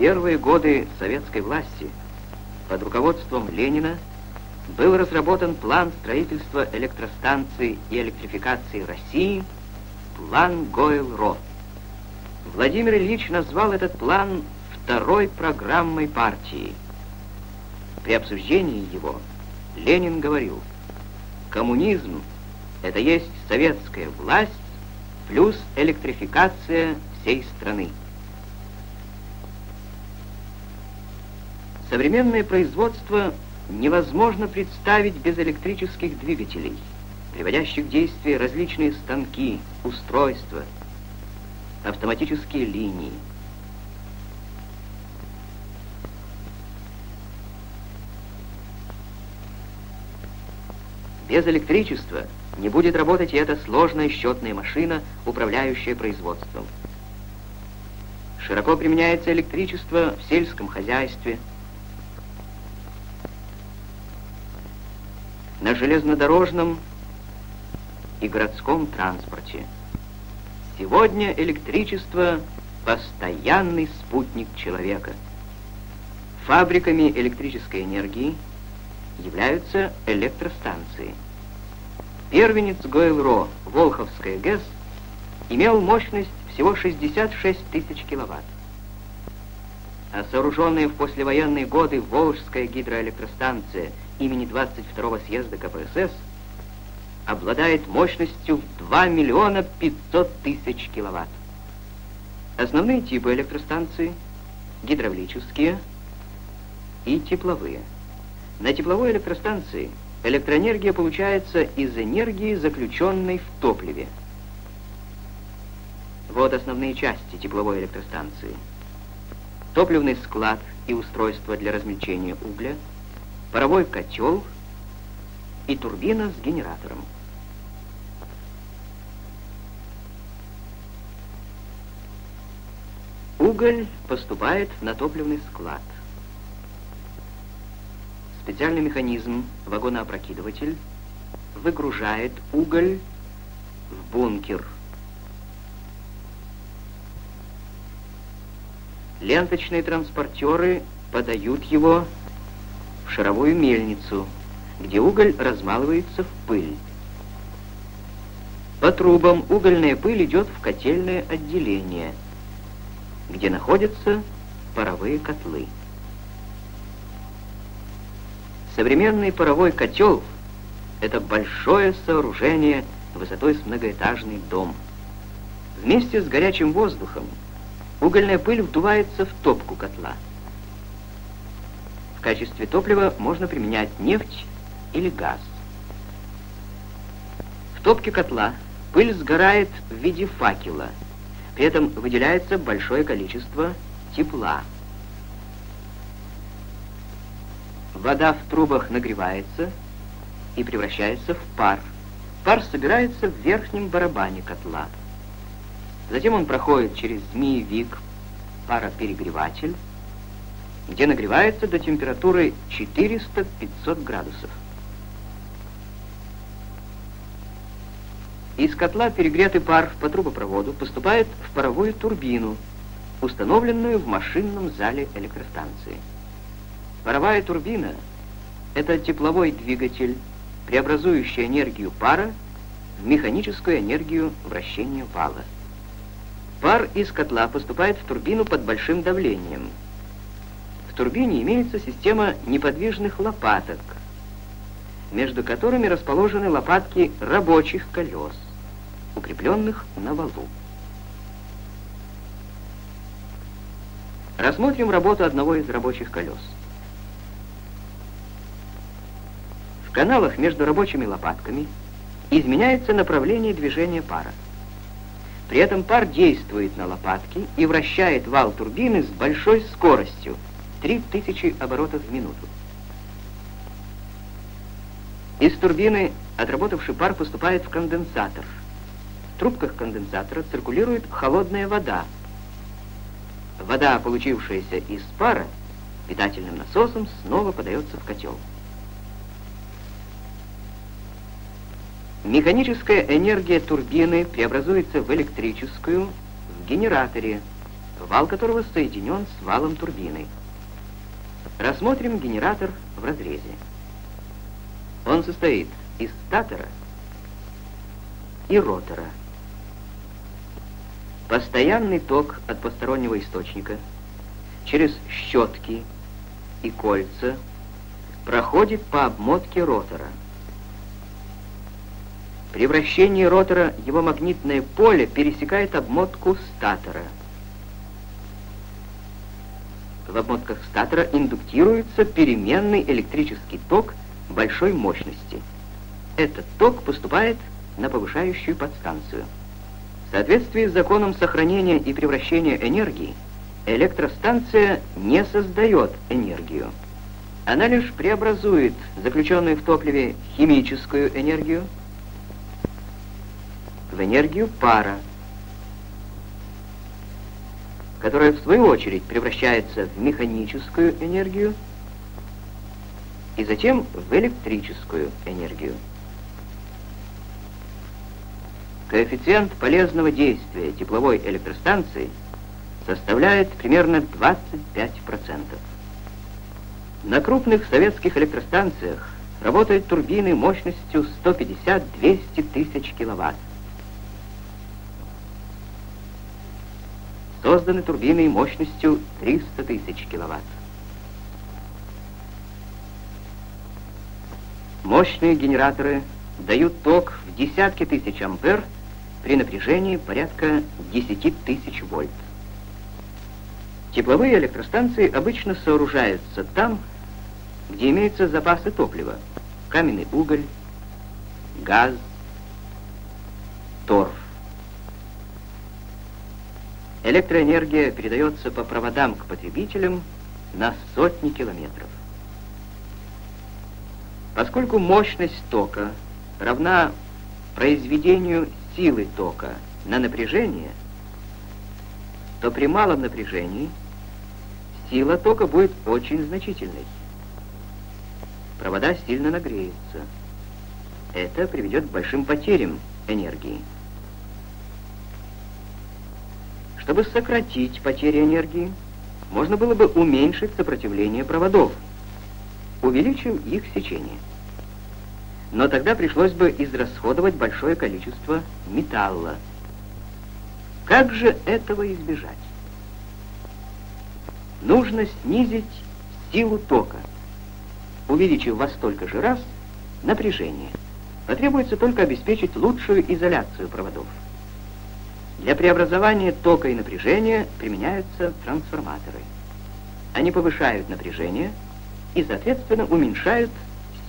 первые годы советской власти под руководством Ленина был разработан план строительства электростанций и электрификации России, план Гойл-Ро. Владимир Ильич назвал этот план второй программой партии. При обсуждении его Ленин говорил, коммунизм — это есть советская власть плюс электрификация всей страны. Современное производство невозможно представить без электрических двигателей, приводящих в действие различные станки, устройства, автоматические линии. Без электричества не будет работать и эта сложная счетная машина, управляющая производством. Широко применяется электричество в сельском хозяйстве, на железнодорожном и городском транспорте. Сегодня электричество — постоянный спутник человека. Фабриками электрической энергии являются электростанции. Первенец Гойл-Ро, Волховская ГЭС, имел мощность всего 66 тысяч киловатт. А сооруженная в послевоенные годы Волжская гидроэлектростанция имени 22-го съезда КПСС обладает мощностью в 2 миллиона 500 тысяч киловатт. Основные типы электростанции – гидравлические и тепловые. На тепловой электростанции электроэнергия получается из энергии, заключенной в топливе. Вот основные части тепловой электростанции. Топливный склад и устройство для размельчения угля – паровой котел и турбина с генератором. Уголь поступает на топливный склад. Специальный механизм, вагоноопрокидыватель, выгружает уголь в бункер. Ленточные транспортеры подают его в шаровую мельницу, где уголь размалывается в пыль. По трубам угольная пыль идет в котельное отделение, где находятся паровые котлы. Современный паровой котел — это большое сооружение высотой с многоэтажный дом. Вместе с горячим воздухом угольная пыль вдувается в топку котла — в качестве топлива можно применять нефть или газ. В топке котла пыль сгорает в виде факела. При этом выделяется большое количество тепла. Вода в трубах нагревается и превращается в пар. Пар собирается в верхнем барабане котла. Затем он проходит через змеевик, пароперегреватель, где нагревается до температуры 400-500 градусов. Из котла перегретый пар по трубопроводу поступает в паровую турбину, установленную в машинном зале электростанции. Паровая турбина — это тепловой двигатель, преобразующий энергию пара в механическую энергию вращения вала. Пар из котла поступает в турбину под большим давлением — турбине имеется система неподвижных лопаток, между которыми расположены лопатки рабочих колес, укрепленных на валу. Рассмотрим работу одного из рабочих колес. В каналах между рабочими лопатками изменяется направление движения пара. При этом пар действует на лопатки и вращает вал турбины с большой скоростью – 3000 оборотов в минуту. Из турбины отработавший пар поступает в конденсатор. В трубках конденсатора циркулирует холодная вода. Вода, получившаяся из пара, питательным насосом снова подается в котел. Механическая энергия турбины преобразуется в электрическую в генераторе, вал которого соединен с валом турбины. Рассмотрим генератор в разрезе. Он состоит из статора и ротора. Постоянный ток от постороннего источника через щетки и кольца проходит по обмотке ротора. При вращении ротора его магнитное поле пересекает обмотку статора. В обмотках статора индуктируется переменный электрический ток большой мощности. Этот ток поступает на повышающую подстанцию. В соответствии с законом сохранения и превращения энергии, электростанция не создает энергию. Она лишь преобразует заключенную в топливе химическую энергию в энергию пара, которая в свою очередь превращается в механическую энергию и затем в электрическую энергию. Коэффициент полезного действия тепловой электростанции составляет примерно 25%. На крупных советских электростанциях работают турбины мощностью 150-200 тысяч киловатт. Созданы турбины мощностью 300 тысяч киловатт. Мощные генераторы дают ток в десятки тысяч ампер при напряжении порядка 10 тысяч вольт. Тепловые электростанции обычно сооружаются там, где имеются запасы топлива, каменный уголь, газ, торф. Электроэнергия передается по проводам к потребителям на сотни километров. Поскольку мощность тока равна произведению силы тока на напряжение, то при малом напряжении сила тока будет очень значительной. Провода сильно нагреются. Это приведет к большим потерям энергии. Чтобы сократить потери энергии, можно было бы уменьшить сопротивление проводов, увеличив их сечение но тогда пришлось бы израсходовать большое количество металла. Как же этого избежать? Нужно снизить силу тока, увеличив во столько же раз напряжение. Потребуется только обеспечить лучшую изоляцию проводов. Для преобразования тока и напряжения применяются трансформаторы. Они повышают напряжение и, соответственно, уменьшают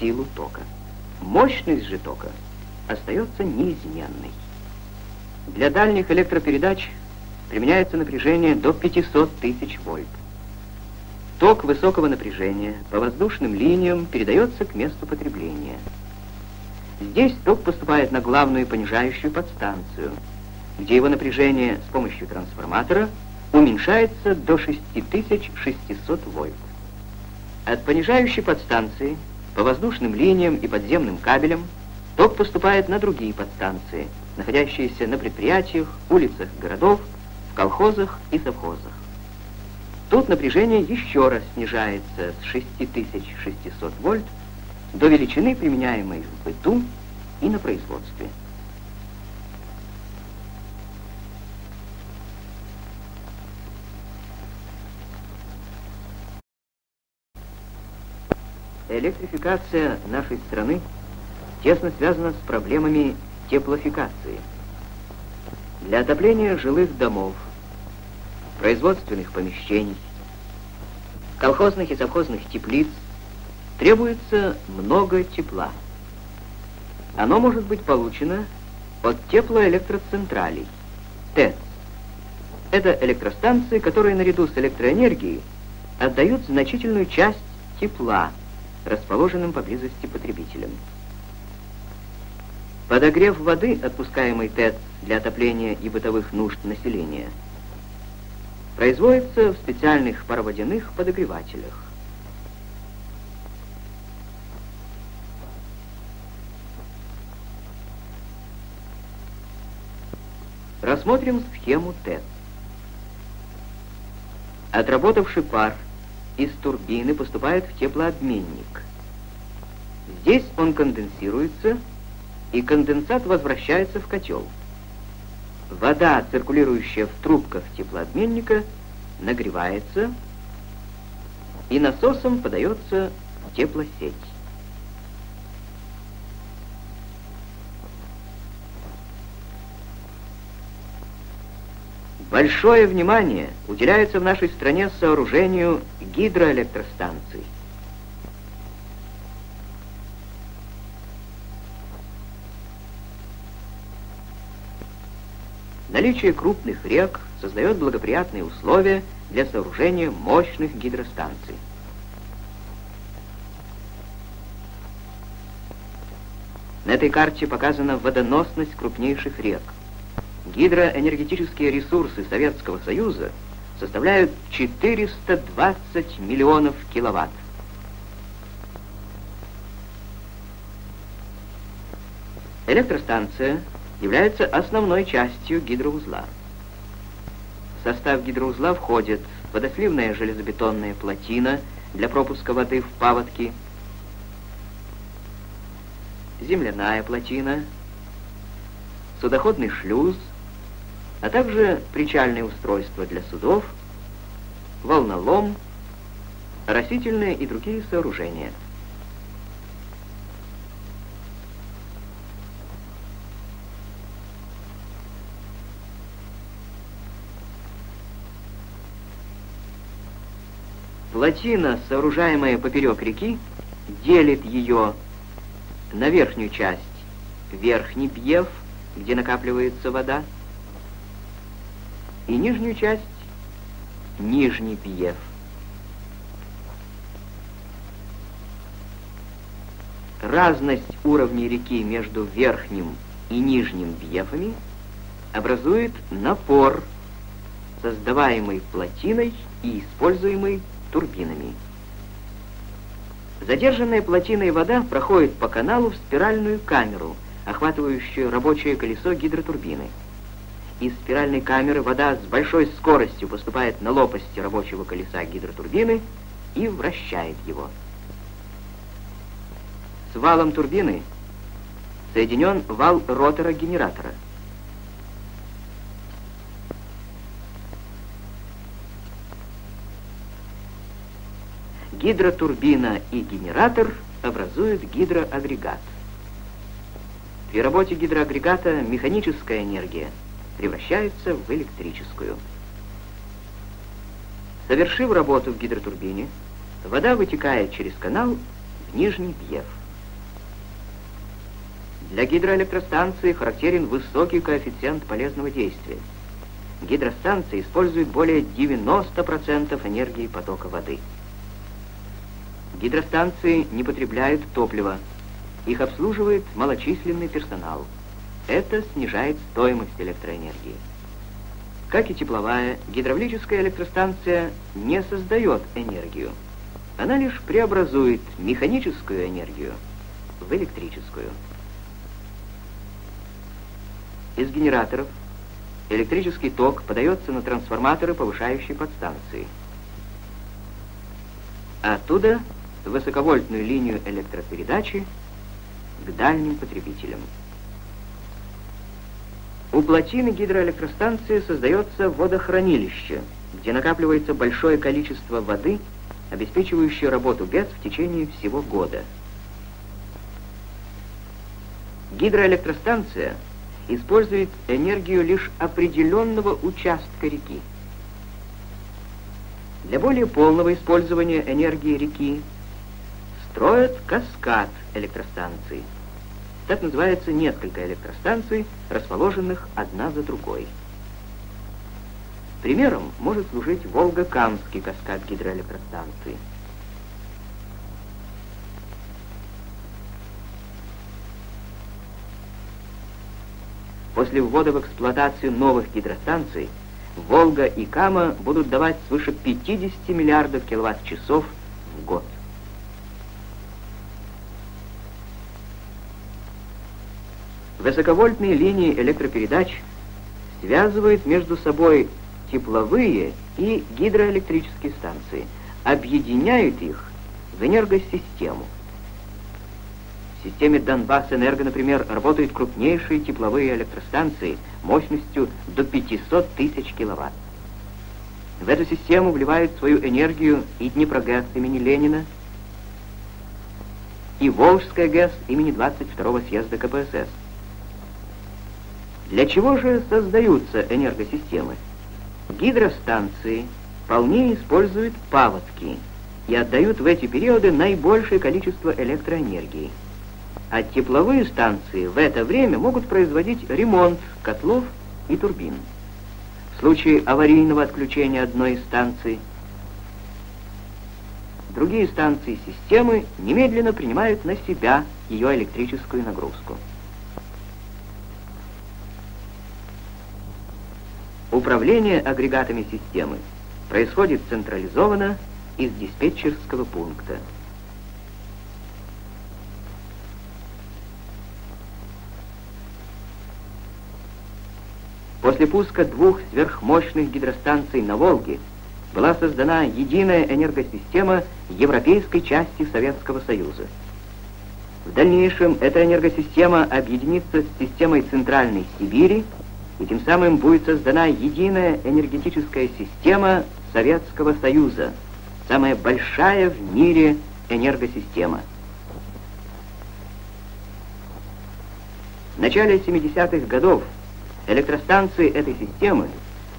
силу тока. Мощность же тока остается неизменной. Для дальних электропередач применяется напряжение до 500 тысяч вольт. Ток высокого напряжения по воздушным линиям передается к месту потребления. Здесь ток поступает на главную понижающую подстанцию, где его напряжение с помощью трансформатора уменьшается до 6600 вольт. От понижающей подстанции по воздушным линиям и подземным кабелям ток поступает на другие подстанции, находящиеся на предприятиях, улицах городов, в колхозах и совхозах. Тут напряжение еще раз снижается с 6600 вольт до величины, применяемой в быту и на производстве. Электрификация нашей страны тесно связана с проблемами теплофикации. Для отопления жилых домов, производственных помещений, колхозных и совхозных теплиц требуется много тепла. Оно может быть получено от теплоэлектроцентралей, ТЭЦ. Это электростанции, которые наряду с электроэнергией отдают значительную часть тепла расположенным поблизости потребителям. Подогрев воды, отпускаемой ТЭЦ для отопления и бытовых нужд населения, производится в специальных пароводяных подогревателях. Рассмотрим схему ТЭЦ. Отработавший пар из турбины поступает в теплообменник. Здесь он конденсируется, и конденсат возвращается в котел. Вода, циркулирующая в трубках теплообменника, нагревается и насосом подается в теплосеть. Большое внимание уделяется в нашей стране сооружению гидроэлектростанций. Наличие крупных рек создает благоприятные условия для сооружения мощных гидростанций. На этой карте показана водоносность крупнейших рек – гидроэнергетические ресурсы Советского Союза составляют 420 миллионов киловатт. Электростанция является основной частью гидроузла. В состав гидроузла входит водосливная железобетонная плотина для пропуска воды в паводки, земляная плотина, судоходный шлюз, а также причальные устройства для судов, волнолом, растительные и другие сооружения. Плотина, сооружаемая поперек реки, делит ее на верхнюю часть верхний Пьев, где накапливается вода, и нижнюю часть — Нижний Пьев. Разность уровней реки между верхним и нижним Пьефами образует напор, создаваемый плотиной и используемый турбинами. Задержанная плотиной вода проходит по каналу в спиральную камеру, охватывающую рабочее колесо гидротурбины. Из спиральной камеры вода с большой скоростью поступает на лопасти рабочего колеса гидротурбины и вращает его. С валом турбины соединен вал ротора генератора. Гидротурбина и генератор образуют гидроагрегат. При работе гидроагрегата механическая энергия – превращается в электрическую. Совершив работу в гидротурбине, вода вытекает через канал в Нижний Бьев. Для гидроэлектростанции характерен высокий коэффициент полезного действия. Гидростанция использует более 90% энергии потока воды. Гидростанции не потребляют топлива. Их обслуживает малочисленный персонал – это снижает стоимость электроэнергии. Как и тепловая, гидравлическая электростанция не создает энергию. Она лишь преобразует механическую энергию в электрическую. Из генераторов электрический ток подается на трансформаторы повышающей подстанции. Оттуда высоковольтную линию электропередачи к дальним потребителям. У плотины гидроэлектростанции создается водохранилище, где накапливается большое количество воды, обеспечивающее работу ГЭС в течение всего года. Гидроэлектростанция использует энергию лишь определенного участка реки. Для более полного использования энергии реки строят каскад электростанций – так называется несколько электростанций, расположенных одна за другой. Примером может служить Волго-Камский каскад гидроэлектростанции. После ввода в эксплуатацию новых гидростанций Волга и Кама будут давать свыше 50 миллиардов киловатт-часов в год. Высоковольтные линии электропередач связывают между собой тепловые и гидроэлектрические станции, объединяют их в энергосистему. В системе Донбасс-Энерго, например, работают крупнейшие тепловые электростанции мощностью до 500 тысяч киловатт. В эту систему вливают свою энергию и Днепрогэс имени Ленина, и Волжская ГЭС имени 22-го съезда КПСС. Для чего же создаются энергосистемы? Гидростанции вполне используют паводки и отдают в эти периоды наибольшее количество электроэнергии. А тепловые станции в это время могут производить ремонт котлов и турбин. В случае аварийного отключения одной из станций другие станции системы немедленно принимают на себя ее электрическую нагрузку. Управление агрегатами системы происходит централизованно из диспетчерского пункта. После пуска двух сверхмощных гидростанций на Волге была создана единая энергосистема европейской части Советского Союза. В дальнейшем эта энергосистема объединится с системой Центральной Сибири, и тем самым будет создана единая энергетическая система Советского Союза, самая большая в мире энергосистема. В начале 70-х годов электростанции этой системы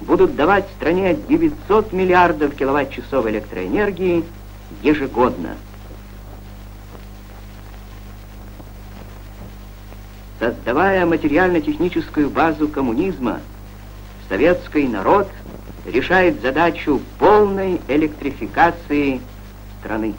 будут давать стране 900 миллиардов киловатт-часов электроэнергии ежегодно. Создавая материально-техническую базу коммунизма, советский народ решает задачу полной электрификации страны.